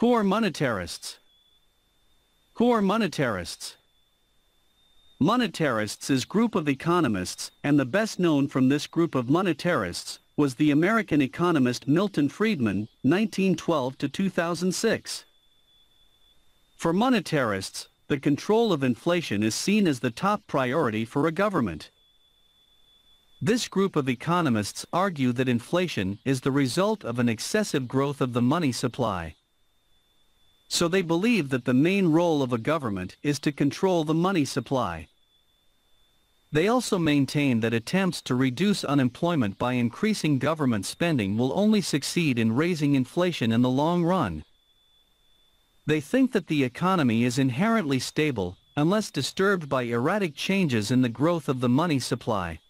Core monetarists. Core monetarists. Monetarists is group of economists, and the best known from this group of monetarists was the American economist Milton Friedman, 1912 to 2006. For monetarists, the control of inflation is seen as the top priority for a government. This group of economists argue that inflation is the result of an excessive growth of the money supply. So they believe that the main role of a government is to control the money supply. They also maintain that attempts to reduce unemployment by increasing government spending will only succeed in raising inflation in the long run. They think that the economy is inherently stable, unless disturbed by erratic changes in the growth of the money supply.